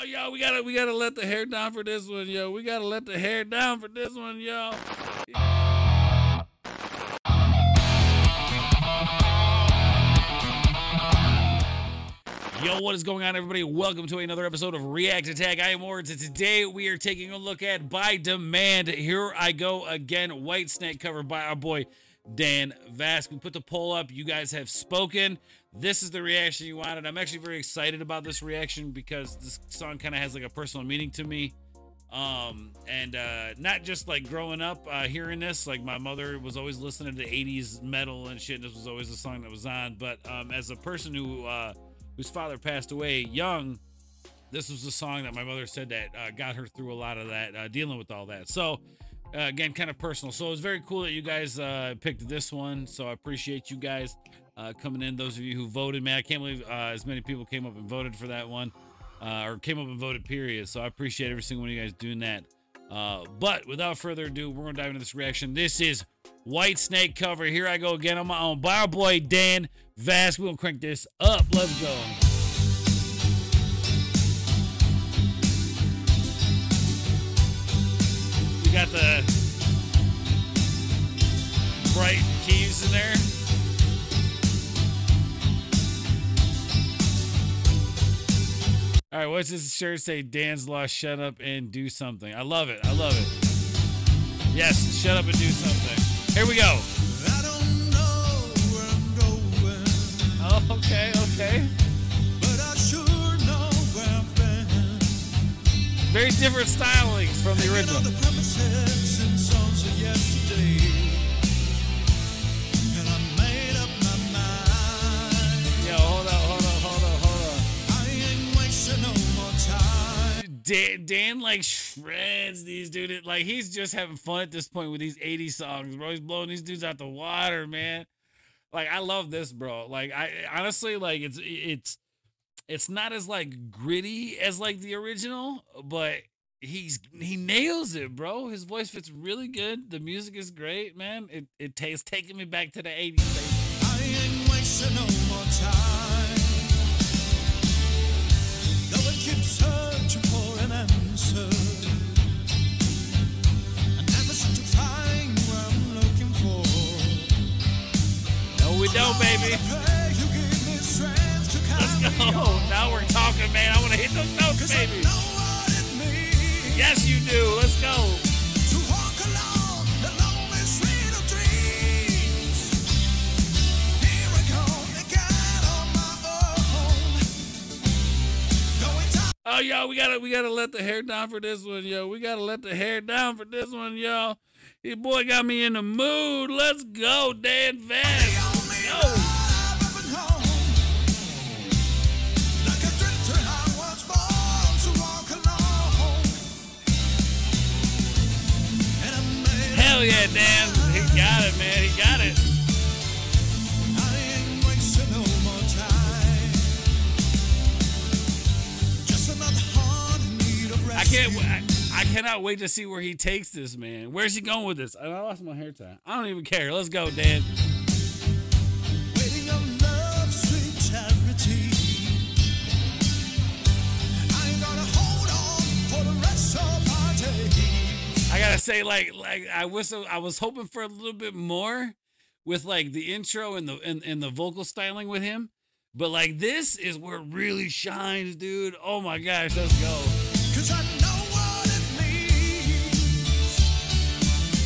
Oh, yo, we gotta we gotta let the hair down for this one, yo. We gotta let the hair down for this one, yo. Yo, what is going on, everybody? Welcome to another episode of React Attack. I am Ords, and today we are taking a look at By Demand. Here I go again, White Snake cover by our boy Dan Vasc. We put the poll up. You guys have spoken. This is the reaction you wanted. I'm actually very excited about this reaction because this song kind of has like a personal meaning to me. Um, and uh, not just like growing up uh, hearing this, like my mother was always listening to 80s metal and shit. And this was always the song that was on. But um, as a person who uh, whose father passed away young, this was the song that my mother said that uh, got her through a lot of that, uh, dealing with all that. So, uh, again, kind of personal. So it was very cool that you guys uh, picked this one. So I appreciate you guys uh, coming in. Those of you who voted, man, I can't believe uh, as many people came up and voted for that one, uh, or came up and voted. Period. So I appreciate every single one of you guys doing that. Uh, but without further ado, we're gonna dive into this reaction. This is White Snake cover. Here I go again on my own. By our boy Dan Vasc. We're gonna crank this up. Let's go. You got the bright keys in there. All right, what's this shirt say? Dan's lost. Shut up and do something. I love it. I love it. Yes, shut up and do something. Here we go. I don't know where I'm going, Oh, okay, okay. sure. Very different stylings from the original. Dan, Dan like shreds these dude. It- Like he's just having fun at this point with these 80 songs, bro. He's blowing these dudes out the water, man. Like I love this, bro. Like I honestly like it's it's it's not as like gritty as like the original, but he's he nails it, bro. His voice fits really good. The music is great, man. It it takes taking me back to the 80s. We baby. Let's go. Now we're talking, man. I want to hit those notes, baby. Yes, you do. Let's go. Oh, yo, we gotta we gotta let the hair down for this one, yo. We gotta let the hair down for this one, yo. Your boy got me in the mood. Let's go, Dan Van. Hell yeah, Dan. He got it, man. He got it. I can't. I, I cannot wait to see where he takes this, man. Where's he going with this? I lost my hair tie. I don't even care. Let's go, Dan. Gotta say, like, like I was, I was hoping for a little bit more with like the intro and the and, and the vocal styling with him, but like this is where it really shines, dude. Oh my gosh, let's go. Cause I know what it means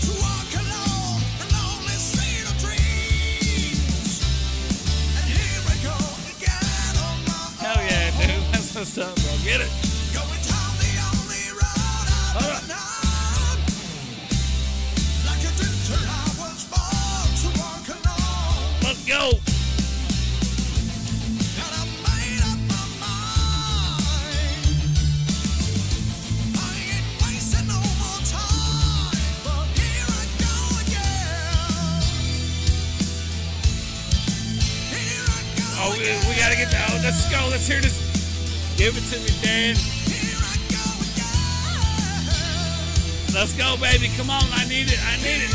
to walk along the lonely street of dreams. And here I go again on my Hell yeah, dude. That's what's up, bro. Get it. Get down. Let's go. Let's hear this. Give it to me, Dan. Let's go, baby. Come on. I need it. I need it.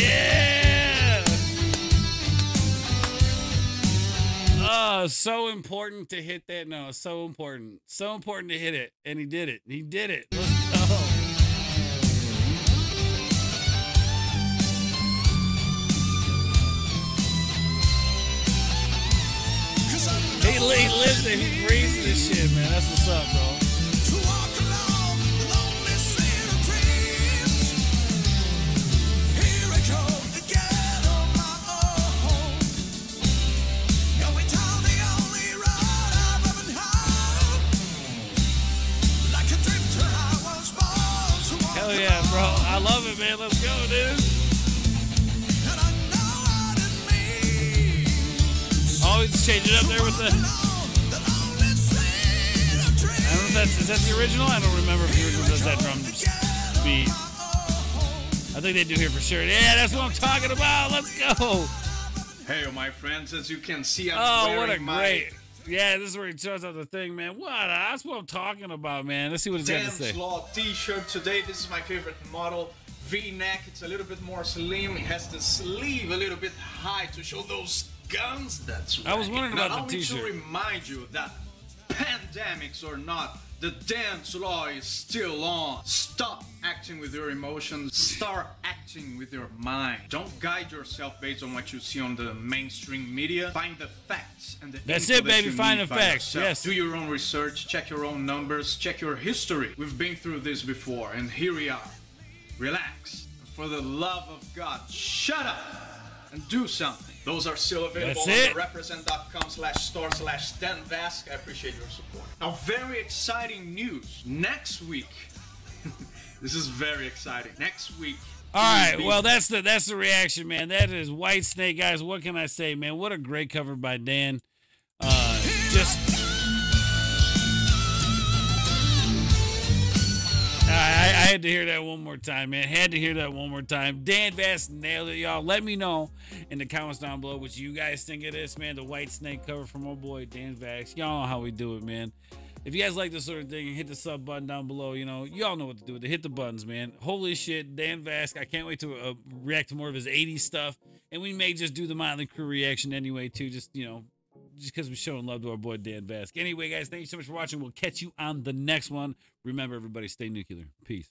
Yeah. Oh, so important to hit that note. So important. So important to hit it. And he did it. He did it. Let's Lives. He breathes this shit, man. That's what's up, bro. Hell yeah, bro. I love it, man. Let's go, dude. Always change it up there with the. The lonely street of dreams. I don't know if that's is that the original. I don't remember if the original does that drum beat. I think they do here for sure. Yeah, that's what I'm talking about. Let's go. Hey, my friends, as you can see, I'm Oh, wearing what a my great. Yeah, this is where he shows out the thing, man. What? That's what I'm talking about, man. Let's see what he's got to say. Law t-shirt today. This is my favorite model. V-neck, it's a little bit more slim. It has the sleeve a little bit high to show those guns. That's right. I was wondering about the t-shirt. to remind you that pandemics or not, the Dan's Law is still on. Stop acting with your emotions. Start acting with your mind. Don't guide yourself based on what you see on the mainstream media. Find the facts and the That's it, that baby. you Find the facts. yourself. Yes. Do your own research, check your own numbers, check your history. We've been through this before, and here we are. Relax. For the love of God, shut up and do something. Those are still available That's on represent.com slash store slash Dan Vasc. I appreciate your support. Now, very exciting news. Next week, this is very exciting. Next week. All right, well that's the that's the reaction, man. That is White Snake, guys. What can I say, man? What a great cover by Dan. Uh, just had to hear that one more time, man. Had to hear that one more time. Dan Vasc nailed it, y'all. Let me know in the comments down below what you guys think of this, man. The White Snake cover from my boy Dan Vasc. Y'all know how we do it, man. If you guys like this sort of thing, hit the sub button down below. You know, y'all know what to do it. Hit the buttons, man. Holy shit, Dan Vasc. I can't wait to uh, react to more of his 80s stuff. And we may just do the Mötley Crüe reaction anyway, too. Just, you know, just because we're showing love to our boy Dan Vasc. Anyway, guys, thank you so much for watching. We'll catch you on the next one. Remember, everybody, stay nuclear. Peace.